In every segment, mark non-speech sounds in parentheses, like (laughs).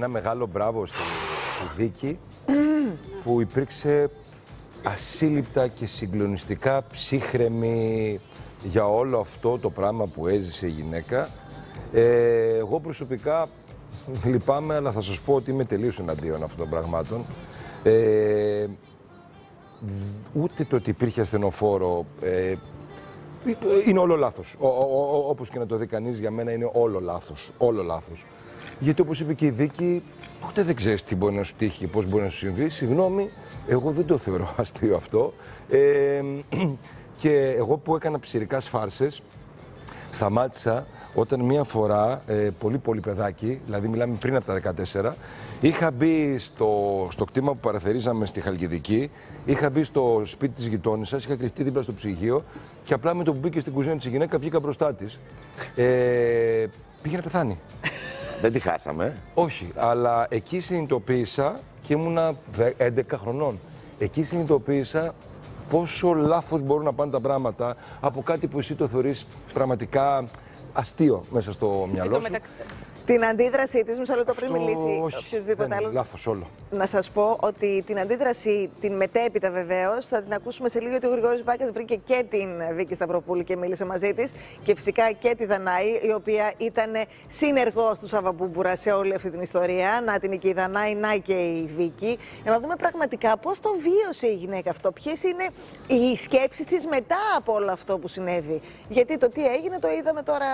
Ένα μεγάλο μπράβο στη, στη δίκη που υπήρξε ασύλληπτα και συγκλονιστικά ψύχρεμη για όλο αυτό το πράγμα που έζησε η γυναίκα. Ε, εγώ προσωπικά λυπάμαι, αλλά θα σας πω ότι είμαι τελείως εναντίον αυτών των πραγμάτων. Ε, ούτε το ότι υπήρχε ασθενοφόρο ε, είναι όλο λάθος. Ο, ο, ο, όπως και να το δει κανείς, για μένα είναι όλο λάθος. Όλο λάθος. Γιατί όπως είπε και η Δίκη, ποτέ δεν ξέρεις τι μπορεί να σου τύχει και πώς μπορεί να σου συμβεί. Συγγνώμη, εγώ δεν το θεωρώ (laughs) αστείο αυτό. Ε, και εγώ που έκανα ψηρικά φάρσες, σταμάτησα όταν μία φορά, ε, πολύ πολύ παιδάκι, δηλαδή μιλάμε πριν από τα 14, είχα μπει στο, στο κτήμα που παραθερίζαμε στη Χαλκιδική, είχα μπει στο σπίτι της γειτόνισσας, είχα κρυφτεί δίπλα στο ψυγείο και απλά με το που μπήκε στην κουζίνα της η γυναίκα βγήκα μπροστά της. Ε, πήγε να πεθάνει. Δεν τη χάσαμε. Όχι, αλλά εκεί συνειδητοποίησα και ήμουνα δε- 11 χρονών. Εκεί συνειδητοποίησα πόσο λάθος μπορούν να πάνε τα πράγματα από κάτι που εσύ το θεωρείς πραγματικά αστείο μέσα στο Εν μυαλό τω σου. μεταξύ, Την αντίδρασή της, μισό λεπτό πριν Αυτό μιλήσει όχι, οποιοδήποτε δεν είναι άλλο. Λάθος όλο. Να σας πω ότι την αντίδραση, την μετέπειτα βεβαίως, θα την ακούσουμε σε λίγο γιατί ο Γρηγόρης Μπάκας βρήκε και την Βίκη Σταυροπούλου και μίλησε μαζί της. Και φυσικά και τη Δανάη, η οποία ήταν συνεργός του Σαββαμπούμπουρα σε όλη αυτή την ιστορία. Να την και η Δανάη, να και η Βίκη. Για να δούμε πραγματικά πώς το βίωσε η γυναίκα αυτό. Ποιες είναι οι σκέψεις της μετά από όλο αυτό που συνέβη. Γιατί το τι έγινε το είδαμε τώρα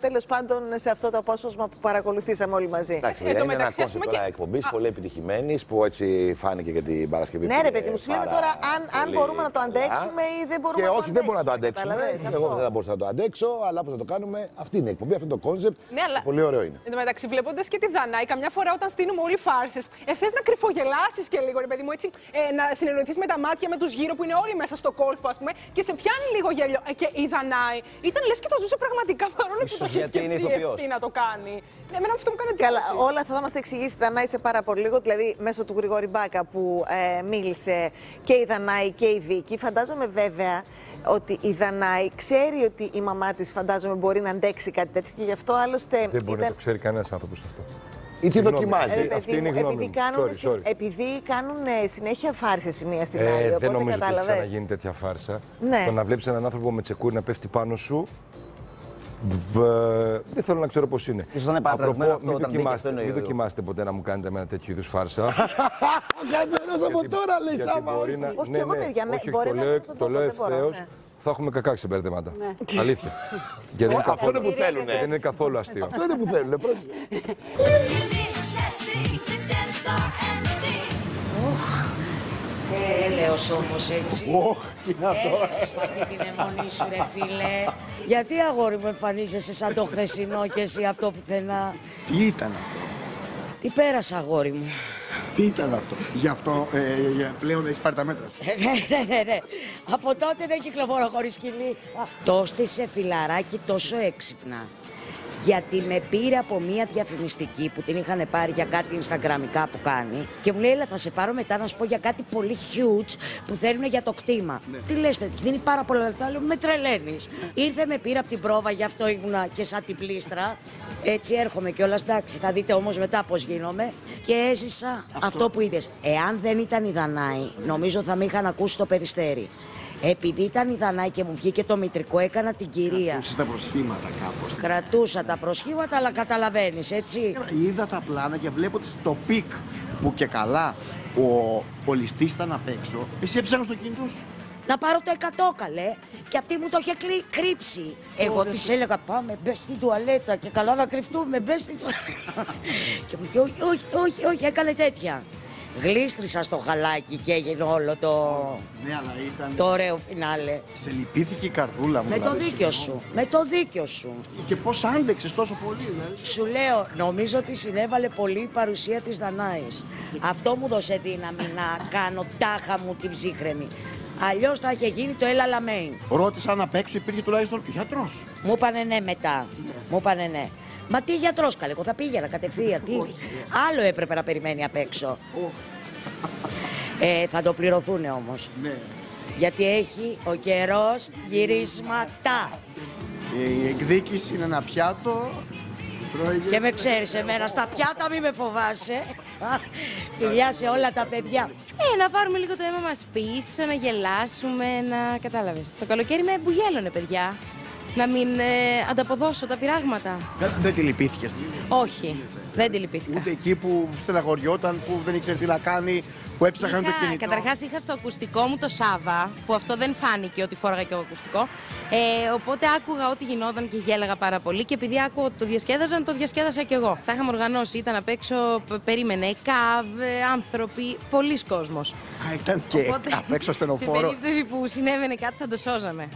τέλος πάντων σε αυτό το απόσπασμα που παρακολουθήσαμε όλοι μαζί. Εντάξει, Εν τω είναι ένα μεταξύ, ας κόνσεπτ πούμε, τώρα και- εκπομπής Α. πολύ επιτυχημένης που έτσι φάνηκε και την Παρασκευή. Ναι, που ρε είναι παιδί μου, σου λέμε πάρα τώρα αν, αν πολύ μπορούμε να το καλά. αντέξουμε ή δεν μπορούμε Και να το όχι, δεν μπορούμε να το αντέξουμε. αντέξουμε. Καταλαβαίνεις Εγώ αυτό. δεν θα μπορούσα να το αντέξω, αλλά πώ θα το κάνουμε, αυτή είναι η εκπομπή, αυτό είναι το κόνσεπτ. Ναι, αλλά- Πολύ ωραίο είναι. Εν τω μεταξύ, βλέποντας και τη Δανάη, καμιά φορά όταν στείλουμε όλοι φάρσες, ε, θες να κρυφογελάσεις και λίγο, ρε παιδί μου, έτσι, ε, να συνεννοηθείς με τα μάτια με τους γύρω που είναι όλοι μέσα στο κόλπο, ας πούμε, και σε πιάνει λίγο γέλιο. Ε, και η Δανάη ήταν λες και το ζούσε πραγματικά παρόλο που Ίσως το είχε γιατί είναι σκεφτεί ηθοποιός. ευθύ να το κάνει. Ναι, εμένα αυτό μου κάνει Καλά, εντύπωση. όλα θα μας τα εξηγήσει η Δανάη σε πάρα πολύ λίγο, δηλαδή μέσω του Γρηγόρη Μπάκα που ε, μίλησε και η Δανάη και η Βίκη. Φαντάζομαι βέβαια ότι η Δανάη ξέρει ότι η μαμά της φαντάζομαι μπορεί να αντέξει κάτι τέτοιο και γι' αυτό άλλωστε. Δεν μπορεί να ήταν- το ξέρει κανένας άνθρωπος αυτό. Ή τη Συγγνώμη. δοκιμάζει. Ρε αυτή παιδί είναι η μου, γνώμη επειδή μου. κάνουν, Sorry, συ- sorry. επειδή κάνουν ε, συνέχεια φάρσες η μία στην άλλη, Ε, οπότε δεν νομίζω ότι έχει κατάλαβες. ξαναγίνει τέτοια φάρσα. Ναι. Το να βλέπεις έναν άνθρωπο με τσεκούρι να πέφτει πάνω σου. Β- δεν θέλω να ξέρω πώς είναι. Ίσως να είναι παρατραγμένο αυτό μην όταν μπήκε δοκιμάστε, αυτό μην εννοεί ο- δοκιμάστε ποτέ να μου κάνετε με ένα τέτοιο είδους φάρσα. (laughs) Κάντε ένα από τώρα, λέει Γιατί Σάμα. μπορεί όχι. να. Όχι, εγώ, παιδιά, με- όχι, μπορεί το να λέω, μην σας το το πω, λέω δεν μπορώ, ευθέως. ναι. Θα έχουμε κακά ξεμπερδέματα. Αλήθεια. Γιατί δεν είναι Αυτό είναι καθόλου- που θέλουν. δεν είναι καθόλου αστείο. Αυτό είναι που θέλουν. (laughs) έλεος όμως έτσι. Ωχ, τι είναι αυτό. Έλεος με αυτή την αιμονή σου ρε φίλε. Γιατί αγόρι μου εμφανίζεσαι σαν το χθεσινό και εσύ από το πουθενά; Τι ήταν αυτό; Τι πέρασα αγόρι μου; Τι ήταν αυτό; Γι' αυτό ε, για- πλέον έχεις πάρει τα μέτρα σου. Ε, ναι, ναι, ναι, ναι. Από τότε δεν κυκλοφορώ χωρίς σκυλί. Το έστησε φιλαράκι τόσο έξυπνα. Γιατί με πήρε από μία διαφημιστική που την είχαν πάρει για κάτι Instagramικά που κάνει και μου λέει: Έλα, θα σε πάρω μετά να σου πω για κάτι πολύ huge που θέλουν για το κτήμα. Τι λες, παιδί, δίνει πάρα πολλά λεφτά. Λέω: Με τρελαίνεις. Ήρθε, με πήρε από την πρόβα, γι' αυτό ήμουνα και σαν την πλήστρα. Έτσι έρχομαι κιόλας. Εντάξει, θα δείτε όμως μετά πώς γίνομαι. Και έζησα αυτό, που είδες. Εάν δεν ήταν η Δανάη, νομίζω θα με είχαν ακούσει το περιστέρι. Επειδή ήταν η Δανάη και μου βγήκε το μητρικό, έκανα την κυρία. Κρατούσες τα προσχήματα κάπως. Κρατούσα τα προσχήματα, αλλά καταλαβαίνεις, έτσι. Είδα τα πλάνα και βλέπω ότι στο peak που και καλά ο, ο ληστής ήταν απ' έξω, εσύ έψαχνες στο κινητό σου. Να πάρω το 100 καλέ. Και αυτή μου το είχε κλει- κρύψει. Εγώ της έλεγα πάμε, μπες στην τουαλέτα και καλά να κρυφτούμε, μπες στην τουαλέτα. (laughs) και μου λέει όχι, όχι, όχι, όχι, έκανε τέτοια. Γλίστρισα στο χαλάκι και έγινε όλο το, Ναι, αλλά ήταν... το ωραίο φινάλε. Σε λυπήθηκε η καρδούλα μου. Με το δηλαδή, δίκιο σου, συγγνώμη. με το δίκιο σου. Και πώς άντεξες τόσο πολύ, δηλαδή. Σου λέω, νομίζω ότι συνέβαλε πολύ η παρουσία της Δανάης. Αυτό μου δώσε δύναμη να κάνω τάχα μου την ψύχρεμη. Αλλιώς θα είχε γίνει το έλα λαμέιν. Ρώτησα αν απ' έξω υπήρχε τουλάχιστον γιατρός. Μου είπανε ναι μετά. Μου είπανε ναι. Μα τι γιατρός καλέ, εγώ θα πήγαινα κατευθείαν. Τι... Άλλο έπρεπε να περιμένει απ' έξω. Ε, θα το πληρωθούν όμως. Ναι. Γιατί έχει ο καιρός γυρίσματα. Η εκδίκηση είναι ένα πιάτο Τρώγε. Και με ξέρεις εμένα, στα πιάτα μη με φοβάσαι. Φιλιά σε όλα τα παιδιά. Ε, να πάρουμε λίγο το αίμα μας πίσω, να γελάσουμε, να κατάλαβες. Το καλοκαίρι με μπουγέλωνε, παιδιά. Να μην ε, ανταποδώσω τα πειράγματα. Δεν- Δεν τη λυπήθηκες; Όχι, δεν τη λυπήθηκα. Ούτε εκεί που στεναχωριόταν, που δεν ήξερε τι να κάνει, που έψαχναν το Είχα, κινητό. καταρχάς είχα στο ακουστικό μου το Σάβα, που αυτό δεν φάνηκε ότι φόραγα και εγώ ακουστικό. Ε, οπότε άκουγα ό,τι γινόταν και γέλαγα πάρα πολύ. Και επειδή άκουγα ότι το διασκέδαζαν, το διασκέδασα κι εγώ. Τα είχαμε οργανώσει, ήταν απ' έξω, π- περίμενε ΚΑΒ, ε, άνθρωποι, πολλοί κόσμος. Α, ήταν και απ' έξω (laughs) σε στενοφόρο. περίπτωση που συνέβαινε κάτι θα το σώζαμε.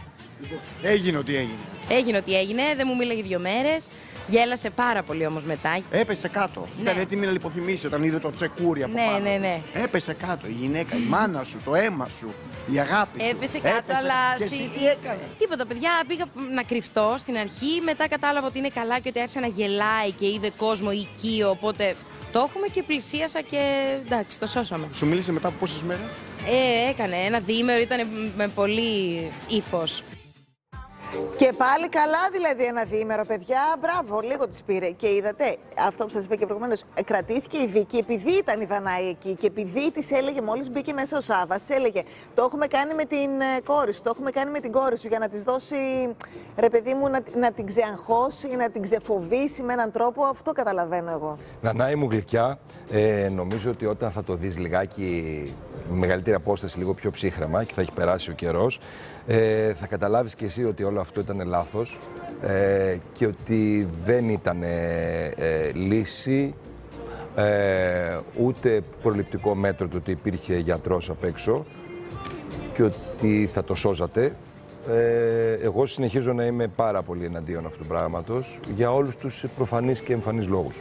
Έγινε ό,τι έγινε. Έγινε ό,τι έγινε, δεν μου μίλαγε δύο μέρες. Γέλασε πάρα πολύ όμως μετά. Έπεσε κάτω. Ήταν έτοιμη να λιποθυμήσει όταν είδε το τσεκούρι από Ναι, πάνω. ναι, ναι. Έπεσε κάτω η γυναίκα, η μάνα σου, το αίμα σου, η αγάπη σου. Έπεσε κάτω, αλλά. Και συ- εσύ τι έκανε; Τίποτα, παιδιά. Πήγα να κρυφτώ στην αρχή. Μετά κατάλαβα ότι είναι καλά και ότι άρχισε να γελάει και είδε κόσμο οικείο. Οπότε το έχουμε και πλησίασα και εντάξει, το σώσαμε. Σου μίλησε μετά από πόσες μέρες; Ε, έκανε ένα διήμερο, ήταν με πολύ ύφος. Και πάλι καλά δηλαδή ένα διήμερο, παιδιά. Μπράβο, λίγο τη πήρε. Και είδατε, αυτό που σας είπα και προηγουμένως, κρατήθηκε η Βίκη επειδή ήταν η Δανάη εκεί και επειδή της έλεγε, μόλις μπήκε μέσα ο Σάβα, της έλεγε: Το έχουμε κάνει με την ε, κόρη σου, το έχουμε κάνει με την κόρη σου για να της δώσει, ρε παιδί μου, να, να την ξεαγχώσει, να την ξεφοβήσει με έναν τρόπο. Αυτό καταλαβαίνω εγώ. Νανάη μου γλυκιά, ε, νομίζω ότι όταν θα το δεις λιγάκι με μεγαλύτερη απόσταση, λίγο πιο ψύχρεμα και θα έχει περάσει ο καιρός, ε, θα καταλάβεις και εσύ ότι όλο αυτό ήταν λάθος ε, και ότι δεν ήταν ε, ε, λύση ε, ούτε προληπτικό μέτρο το ότι υπήρχε γιατρός απ' έξω και ότι θα το σώζατε. Ε, εγώ συνεχίζω να είμαι πάρα πολύ εναντίον αυτού του πράγματος για όλους τους προφανείς και εμφανείς λόγους.